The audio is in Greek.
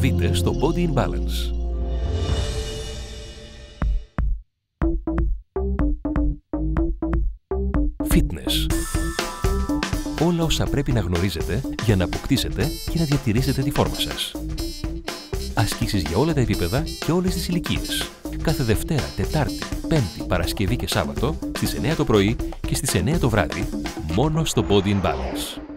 Δείτε στο Body in Balance. Fitness. Όλα όσα πρέπει να γνωρίζετε για να αποκτήσετε και να διατηρήσετε τη φόρμα σας. Ασκήσεις για όλα τα επίπεδα και όλες τις ηλικίες. Κάθε Δευτέρα, Τετάρτη, Πέμπτη, Παρασκευή και Σάββατο στις 9 το πρωί και στις 9 το βράδυ μόνο στο Body in Balance.